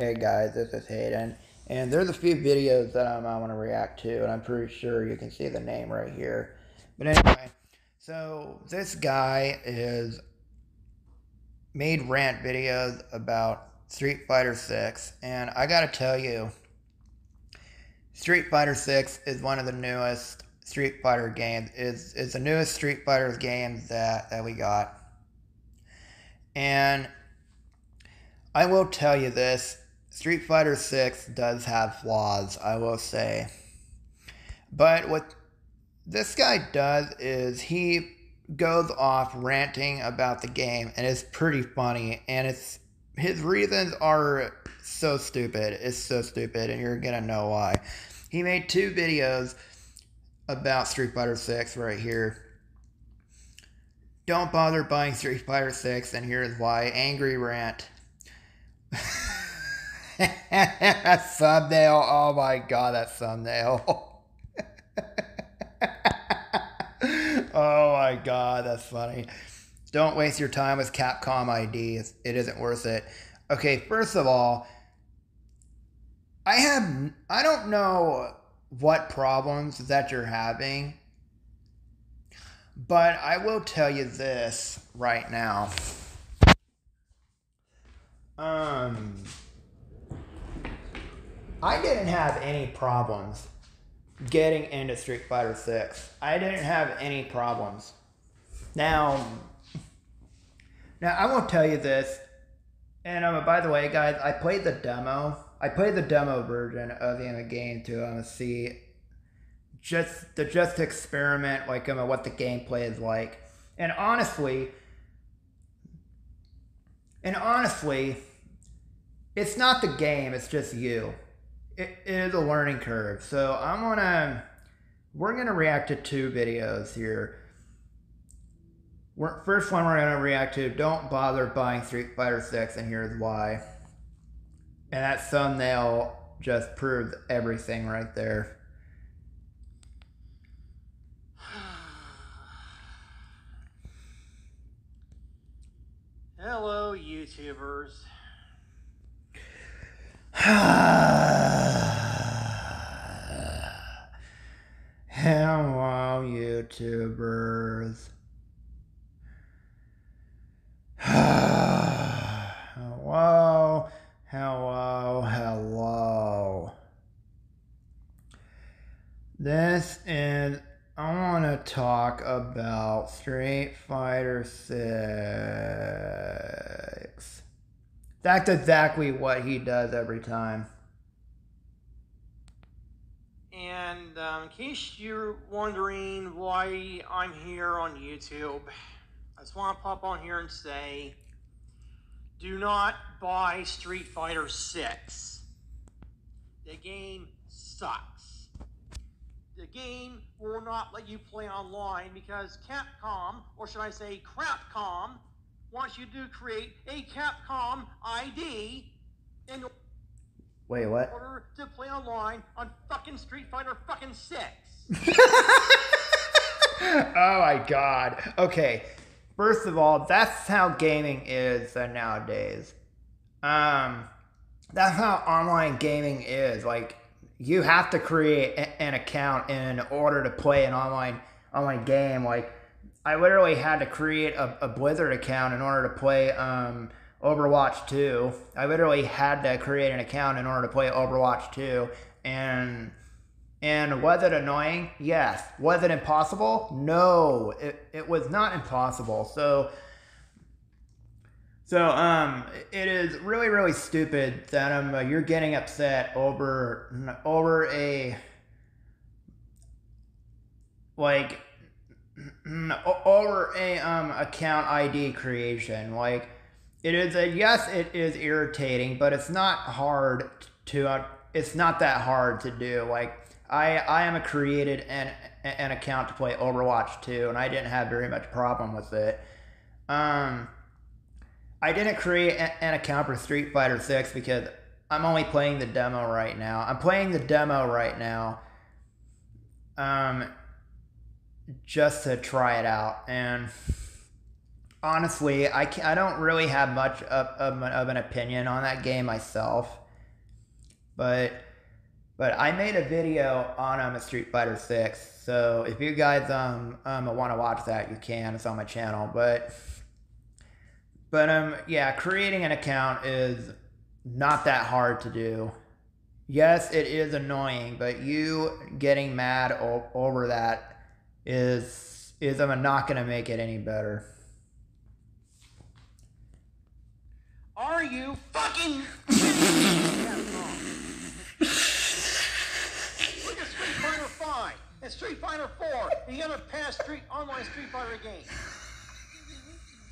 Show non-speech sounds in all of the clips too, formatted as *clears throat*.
Hey guys, this is Hayden, and there's a few videos that I'm, I want to react to, and I'm pretty sure you can see the name right here. But anyway, so this guy is made rant videos about Street Fighter 6, and I gotta tell you, Street Fighter 6 is one of the newest Street Fighter games. Is is the newest Street Fighter games that that we got, and I will tell you this Street Fighter 6 does have flaws, I will say. But what this guy does is he goes off ranting about the game and it's pretty funny and it's his reasons are so stupid. It's so stupid and you're going to know why. He made two videos about Street Fighter 6 right here. Don't bother buying Street Fighter 6 and here's why. Angry rant. *laughs* *laughs* thumbnail. Oh my god, that thumbnail. *laughs* oh my god, that's funny. Don't waste your time with Capcom ID. It isn't worth it. Okay, first of all, I have I don't know what problems that you're having, but I will tell you this right now. Um I didn't have any problems getting into Street Fighter 6. I didn't have any problems. Now, now I won't tell you this. And um, by the way, guys, I played the demo. I played the demo version of the game to um, see just to just experiment like um, what the gameplay is like. And honestly, and honestly, it's not the game. It's just you it is a learning curve. So I'm gonna we're gonna react to two videos here. We're, first one we're gonna react to don't bother buying Street Fighter 6 and here's why. And that thumbnail just proves everything right there. Hello, YouTubers. *sighs* *sighs* *sighs* Hello, YouTubers. *sighs* hello, hello, hello. This is, I want to talk about Street Fighter 6. That's exactly what he does every time. And um, in case you're wondering why I'm here on YouTube, I just want to pop on here and say do not buy Street Fighter 6. The game sucks. The game will not let you play online because Capcom, or should I say Crapcom, wants you to create a Capcom ID in Wait, what? order to play online on fucking Street Fighter fucking 6. *laughs* oh my god. Okay. First of all, that's how gaming is nowadays. Um that's how online gaming is. Like you have to create a- an account in order to play an online online game like I literally had to create a, a Blizzard account in order to play um, Overwatch 2. I literally had to create an account in order to play Overwatch 2. And and was it annoying? Yes. Was it impossible? No. It, it was not impossible. So so um it is really really stupid that um you're getting upset over over a like *clears throat* over a um account ID creation. Like it is a yes, it is irritating, but it's not hard to. Uh, it's not that hard to do. Like I I am a created an an account to play Overwatch 2, and I didn't have very much problem with it. Um, I didn't create an account for Street Fighter 6 because I'm only playing the demo right now. I'm playing the demo right now. Um, just to try it out. And honestly, I, can, I don't really have much of, of, of an opinion on that game myself. But but I made a video on um, a Street Fighter Six. So if you guys um um want to watch that, you can. It's on my channel. But but um yeah, creating an account is not that hard to do. Yes, it is annoying, but you getting mad over that is is I'm not gonna make it any better. Are you fucking? Look at Street Fighter Five and Street Fighter Four, the other past Street online Street Fighter game.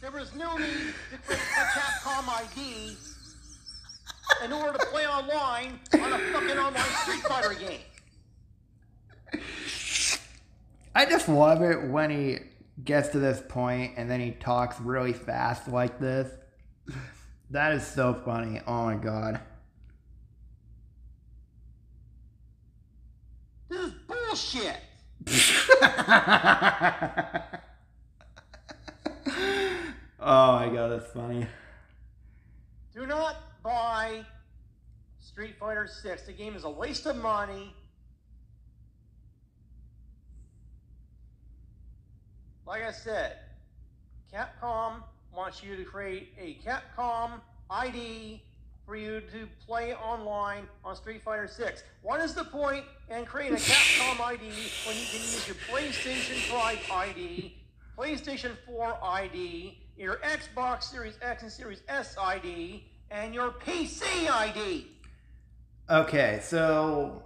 There was no need to create a Capcom ID in order to play online on a fucking online Street Fighter game. I just love it when he gets to this point and then he talks really fast like this. That is so funny. Oh my god. This is bullshit. *laughs* oh my god, that's funny. Do not buy Street Fighter 6. The game is a waste of money. Like I said, Capcom wants you to create a Capcom ID for you to play online on Street Fighter 6. What is the point in creating a Capcom ID when you can use your PlayStation 5 ID, PlayStation 4 ID, your Xbox Series X and Series S ID, and your PC ID? Okay, so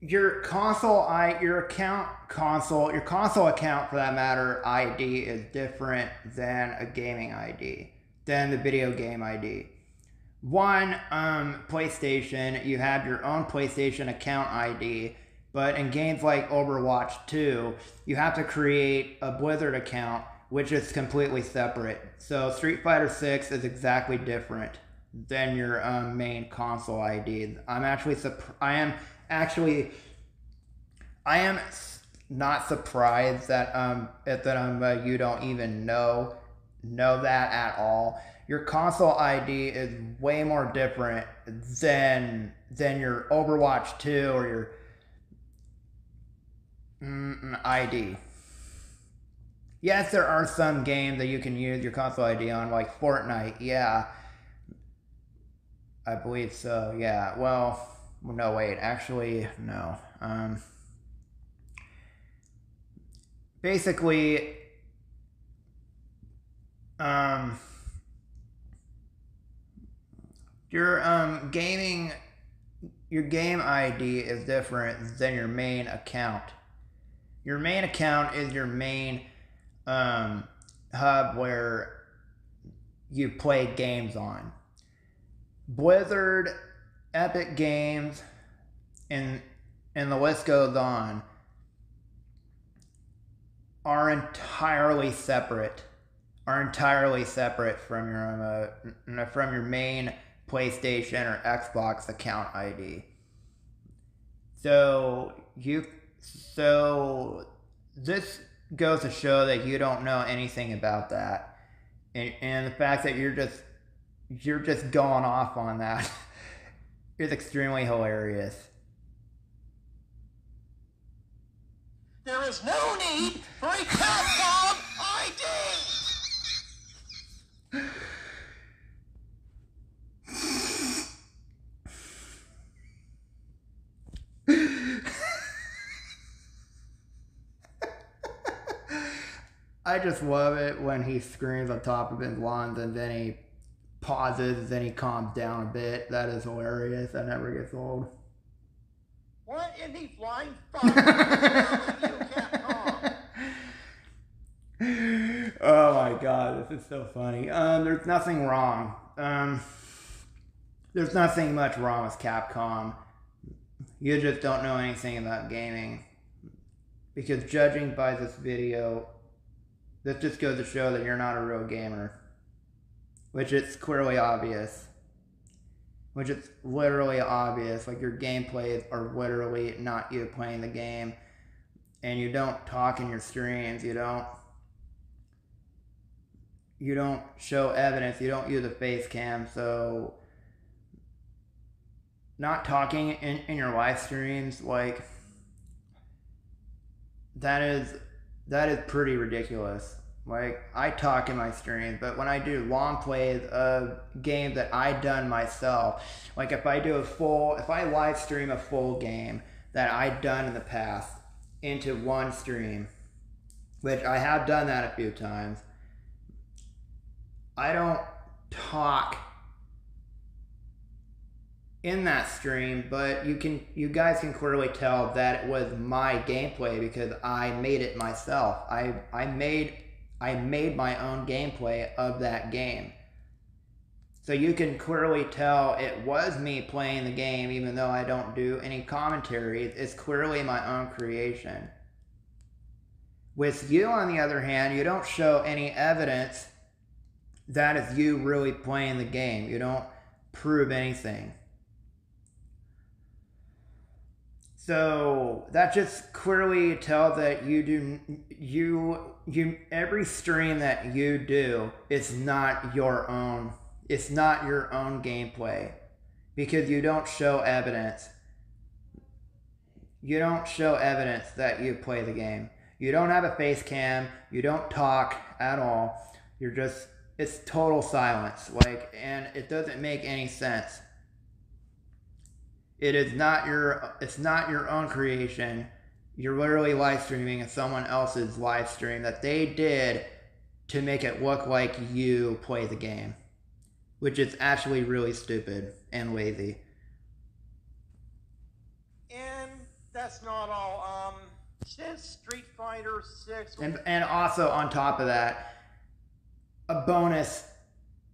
your console i your account console your console account for that matter id is different than a gaming id than the video game id one um playstation you have your own playstation account id but in games like overwatch 2 you have to create a blizzard account which is completely separate. So street fighter 6 is exactly different than your um, main console id i'm actually surp- i am actually I am not surprised that um that um uh, you don't even know know that at all. Your console ID is way more different than than your Overwatch 2 or your mm, ID. Yes, there are some games that you can use your console ID on, like Fortnite. Yeah, I believe so. Yeah. Well, no, wait. Actually, no. Um, basically, um, your um gaming, your game ID is different than your main account. Your main account is your main um, hub where you play games on. Blizzard, Epic Games, and and the list goes on are entirely separate. Are entirely separate from your uh, from your main PlayStation or Xbox account ID. So you so this goes to show that you don't know anything about that, and, and the fact that you're just you're just going off on that *laughs* is extremely hilarious. There is no need for a Capcom ID! *laughs* I just love it when he screams on top of his lungs and then he pauses, then he calms down a bit. That is hilarious. That never gets old. What in the flying fuck is wrong with you, *laughs* oh my god, this is so funny. Um, there's nothing wrong. Um, there's nothing much wrong with Capcom. You just don't know anything about gaming. Because judging by this video, this just goes to show that you're not a real gamer. Which it's clearly obvious. Which it's literally obvious. Like your gameplays are literally not you playing the game. And you don't talk in your streams. You don't you don't show evidence, you don't use a face cam, so not talking in, in your live streams, like that is that is pretty ridiculous. Like I talk in my streams, but when I do long plays of games that I done myself, like if I do a full, if I live stream a full game that I done in the past into one stream, which I have done that a few times, I don't talk in that stream, but you can you guys can clearly tell that it was my gameplay because I made it myself. I I made I made my own gameplay of that game. So you can clearly tell it was me playing the game even though I don't do any commentary. It's clearly my own creation. With you on the other hand, you don't show any evidence that is you really playing the game. You don't prove anything. So that just clearly tells that you do you you every stream that you do is not your own. It's not your own gameplay because you don't show evidence. You don't show evidence that you play the game. You don't have a face cam. You don't talk at all. You're just it's total silence. Like and it doesn't make any sense. It is not your it's not your own creation. You're literally live streaming someone else's live stream that they did to make it look like you play the game. Which is actually really stupid and lazy. And that's not all. Um since Street Fighter 6 and, and also on top of that, a bonus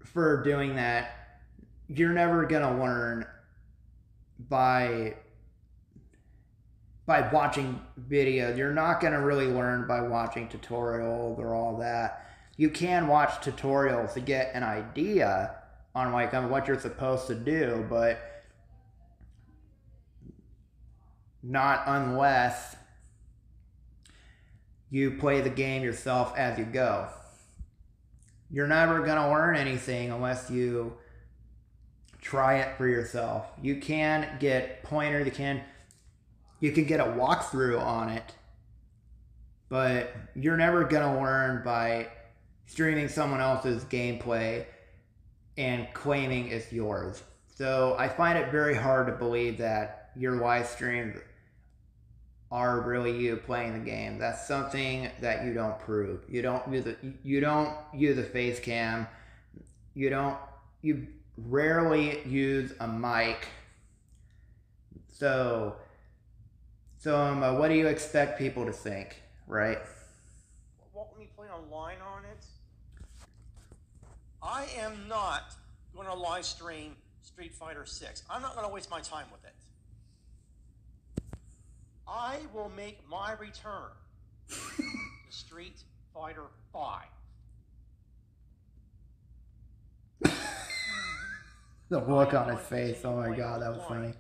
for doing that, you're never gonna learn by by watching videos. You're not going to really learn by watching tutorials or all that. You can watch tutorials to get an idea on like on what you're supposed to do, but not unless you play the game yourself as you go. You're never going to learn anything unless you try it for yourself. You can get pointer, you can you can get a walkthrough on it, but you're never gonna learn by streaming someone else's gameplay and claiming it's yours. So I find it very hard to believe that your live streams are really you playing the game. That's something that you don't prove. You don't use a, you don't use a face cam. You don't you rarely use a mic. So, so um, uh, what do you expect people to think, right? Want me play online on it? I am not going to live stream Street Fighter 6. I'm not going to waste my time with it. I will make my return to Street Fighter 5. *laughs* the look on his face. Oh my god, that was funny.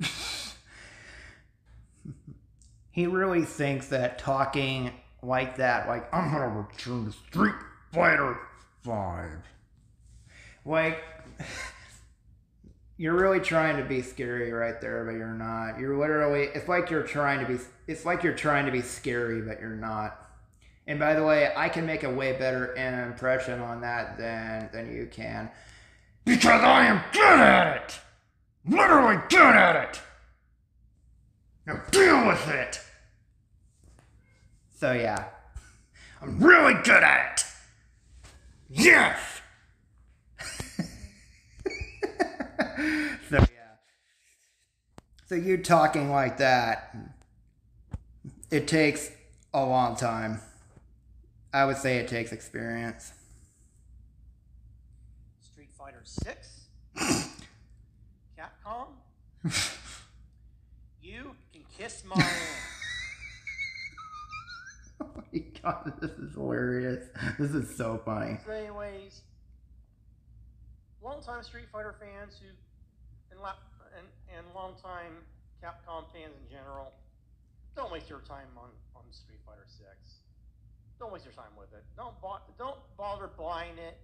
*laughs* he really thinks that talking like that, like I'm gonna return to Street Fighter Five, like *laughs* you're really trying to be scary right there, but you're not. You're literally. It's like you're trying to be. It's like you're trying to be scary, but you're not. And by the way, I can make a way better impression on that than than you can. Because I am good at it! Literally good at it! Now deal with it! So yeah. I'm really good at it! Yes! *laughs* so yeah. So you talking like that, it takes a long time. I would say it takes experience. Street Fighter 6? Capcom? *laughs* you can kiss my ass. *laughs* oh my god, this is hilarious. This is so funny. So anyways, longtime Street Fighter fans who and, and, and longtime Capcom fans in general, don't waste your time on, on Street Fighter 6. Don't waste your time with it. Don't bo- don't bother buying it.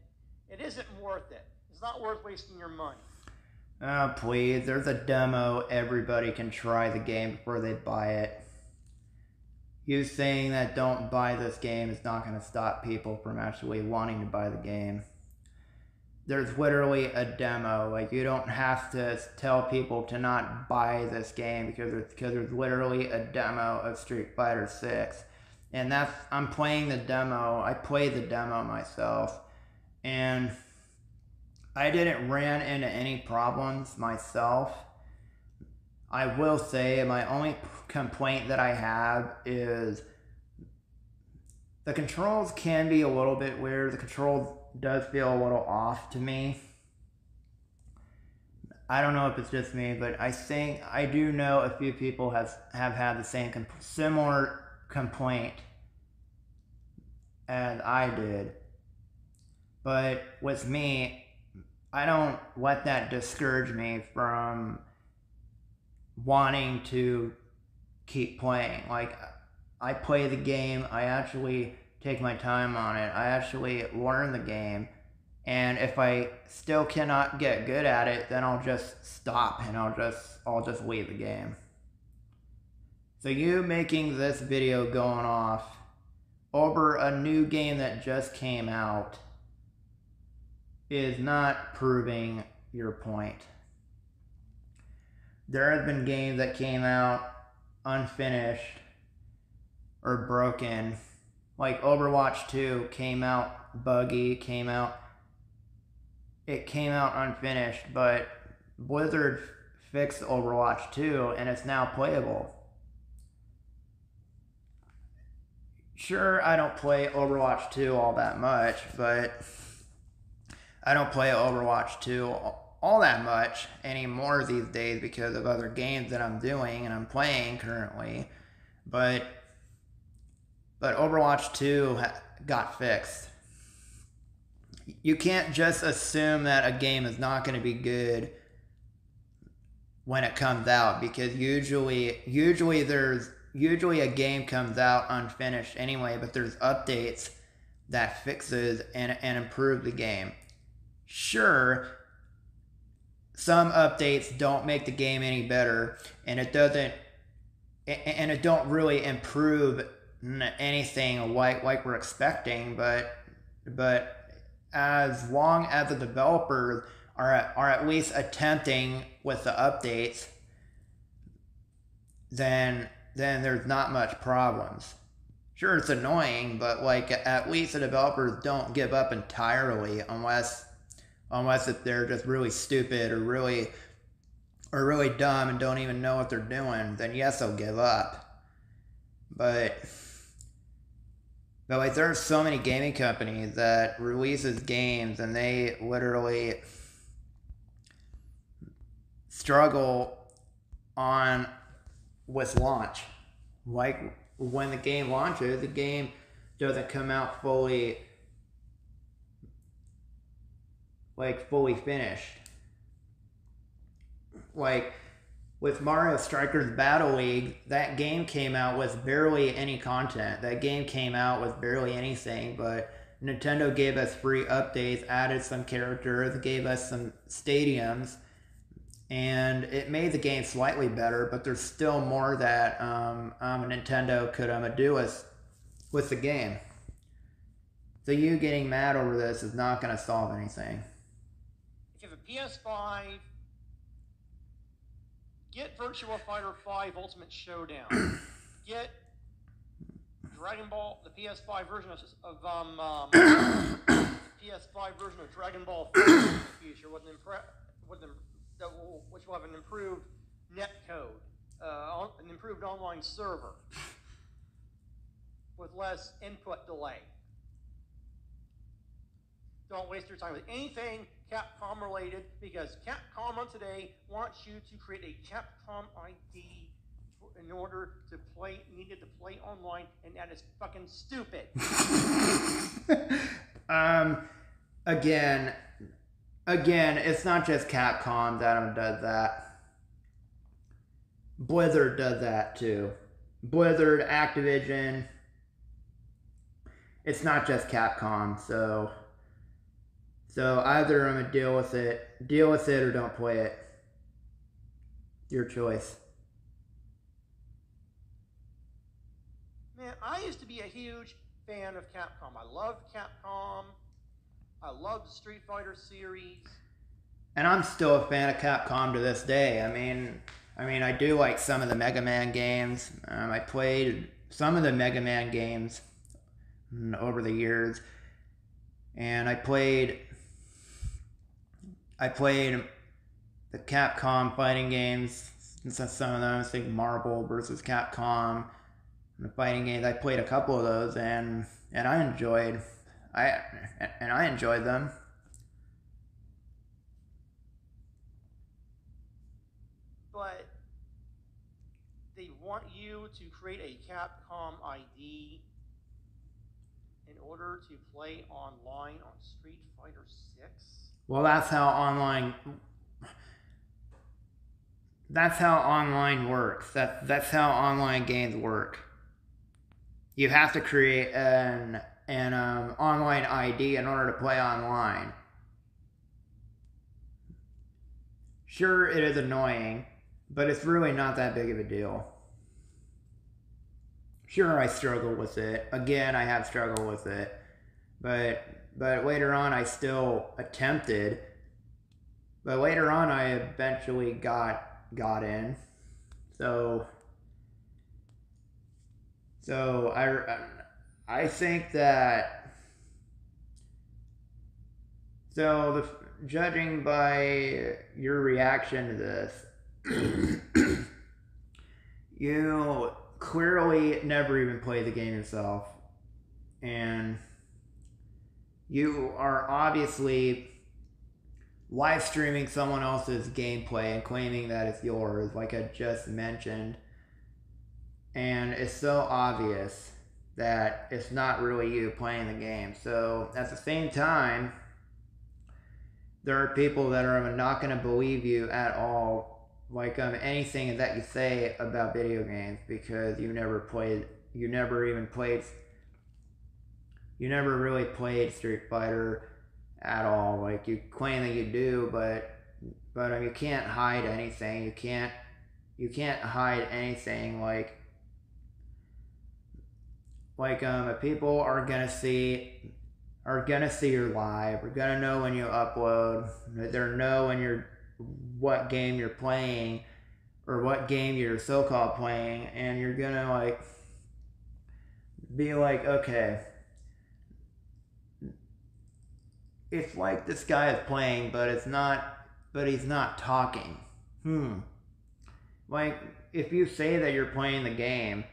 It isn't worth it. It's not worth wasting your money. Oh, please. There's a demo. Everybody can try the game before they buy it. You saying that don't buy this game is not going to stop people from actually wanting to buy the game. There's literally a demo. Like, you don't have to tell people to not buy this game because there's, because there's literally a demo of Street Fighter 6. And that's, I'm playing the demo. I played the demo myself. And I didn't ran into any problems myself. I will say my only complaint that I have is the controls can be a little bit weird. The controls does feel a little off to me. I don't know if it's just me, but I think I do know a few people have have had the same similar complaint as I did. But with me, I don't let that discourage me from wanting to keep playing. Like, I play the game, I actually take my time on it, I actually learn the game. And if I still cannot get good at it, then I'll just stop and I'll just I'll just leave the game. So you making this video going off over a new game that just came out is not proving your point. There have been games that came out unfinished or broken. Like Overwatch 2 came out buggy, came out it came out unfinished, but Blizzard fixed Overwatch 2 and it's now playable. Sure, I don't play Overwatch 2 all that much, but I don't play Overwatch 2 all that much anymore these days because of other games that I'm doing and I'm playing currently. But but Overwatch 2 got fixed. You can't just assume that a game is not going to be good when it comes out because usually usually there's usually a game comes out unfinished anyway, but there's updates that fixes and, and improve the game. Sure, some updates don't make the game any better, and it doesn't, and it don't really improve anything like like we're expecting. But but as long as the developers are are at least attempting with the updates, then then there's not much problems. Sure, it's annoying, but like at least the developers don't give up entirely unless unless if they're just really stupid or really or really dumb and don't even know what they're doing, then yes, they'll give up. But but like there are so many gaming companies that releases games and they literally struggle on with launch. Like when the game launches, the game doesn't come out fully like fully finished. Like with Mario Strikers Battle League, that game came out with barely any content. That game came out with barely anything, but Nintendo gave us free updates, added some characters, gave us some stadiums, and it made the game slightly better, but there's still more that um, um, Nintendo could um, do with, with the game. So you getting mad over this is not going to solve anything. Give a ps5, get Virtua Fighter 5 Ultimate Showdown. *clears throat* get Dragon Ball, the PS5 version of, of um, um *clears throat* PS5 version of Dragon Ball future with an, impre- with an that will, which will have an improved net code, uh, an improved online server with less input delay. Don't waste your time with anything Capcom related because Capcom on today wants you to create a Capcom ID in order to play, needed to play online, and that is fucking stupid. *laughs* um, again, again, it's not just Capcom that does that. Blizzard does that too. Blizzard, Activision. It's not just Capcom, so so either I'm gonna deal with it, deal with it, or don't play it. Your choice. Man, I used to be a huge fan of Capcom. I loved Capcom. I love the Street Fighter series. And I'm still a fan of Capcom to this day. I mean, I mean, I do like some of the Mega Man games. Um, I played some of the Mega Man games over the years, and I played. I played the Capcom fighting games. Some of those, I think Marvel versus Capcom, the fighting games. I played a couple of those, and and I enjoyed. I and I enjoyed them. But they want you to create a Capcom ID in order to play online on Street Fighter 6? Well, that's how online that's how online works. That that's how online games work. You have to create an an um, online ID in order to play online. Sure, it is annoying, but it's really not that big of a deal. Sure, I struggle with it. Again, I have struggled with it, but but later on, I still attempted. But later on, I eventually got got in. So so I I think that so the judging by your reaction to this *coughs* you clearly never even played the game yourself and you are obviously live streaming someone else's gameplay and claiming that it's yours, like I just mentioned. And it's so obvious that it's not really you playing the game. So at the same time, there are people that are not going to believe you at all, like um, anything that you say about video games, because you never played, you never even played, you never really played Street Fighter at all. Like you claim that you do, but but um, you can't hide anything. You can't you can't hide anything. Like like um, if people are gonna see are gonna see your live, are gonna know when you upload. They're know when you're what game you're playing or what game you're so-called playing, and you're gonna like be like, okay, it's like this guy is playing, but it's not, but he's not talking. Hmm. Like, if you say that you're playing the game,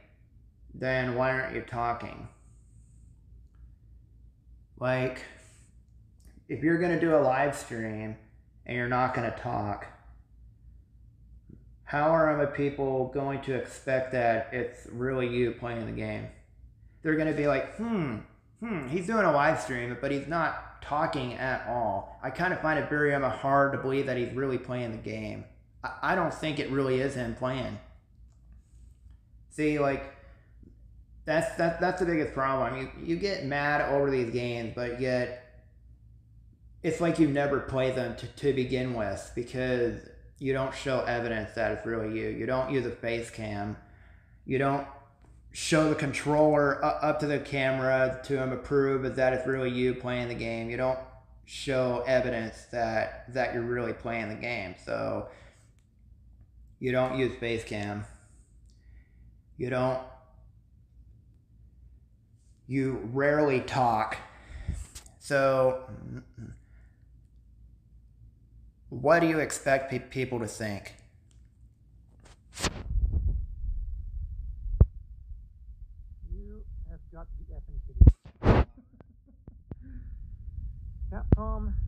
then why aren't you talking? Like, if you're going to do a live stream and you're not going to talk, how are people going to expect that it's really you playing the game? They're going to be like, hmm, hmm, he's doing a live stream, but he's not talking at all. I kind of find it very hard to believe that he's really playing the game. I, I don't think it really is him playing. See, like that's that that's the biggest problem. You you get mad over these games, but yet it's like you never play them to, to begin with because you don't show evidence that it's really you. You don't use a face cam. You don't show the controller up to the camera to approve that it's really you playing the game. You don't show evidence that that you're really playing the game. So you don't use face cam. You don't you rarely talk. So what do you expect pe- people to think? Capcom. *laughs*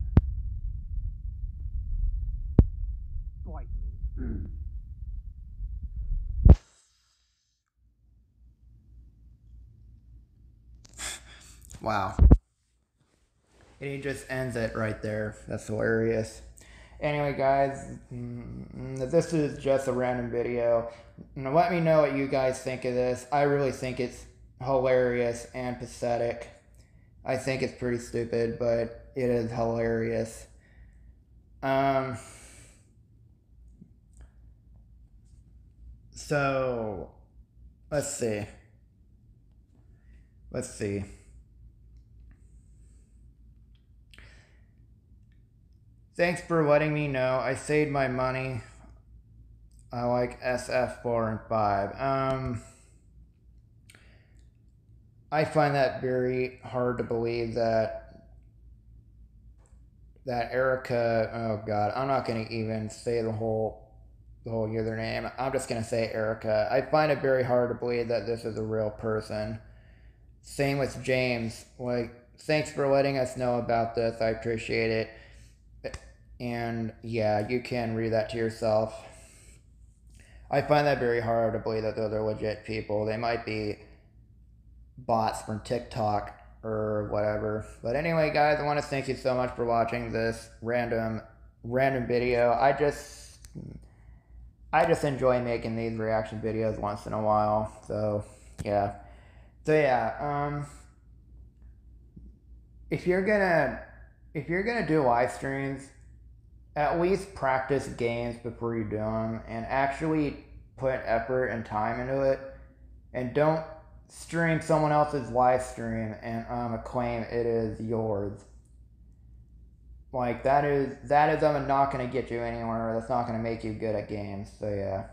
Bite me. Hmm. Wow. And he just ends it right there. That's hilarious. Anyway, guys, mm, this is just a random video. Now Let me know what you guys think of this. I really think it's hilarious and pathetic. I think it's pretty stupid, but it is hilarious. Um, so let's see. Let's see. Thanks for letting me know. I saved my money. I like SF4 and 5. Um, I find that very hard to believe that that Erica. Oh God, I'm not gonna even say the whole the whole username. I'm just gonna say Erica. I find it very hard to believe that this is a real person. Same with James. Like, thanks for letting us know about this. I appreciate it. And yeah, you can read that to yourself. I find that very hard to believe that those are legit people. They might be bots from TikTok or whatever. But anyway, guys, I want to thank you so much for watching this random random video. I just I just enjoy making these reaction videos once in a while. So, yeah. So yeah, um if you're going to if you're going to do live streams, at least practice games before you do them and actually put effort and time into it. And don't stream someone else's live stream and um, claim it is yours. Like that is that is i'm not going to get you anywhere. That's not going to make you good at games. So yeah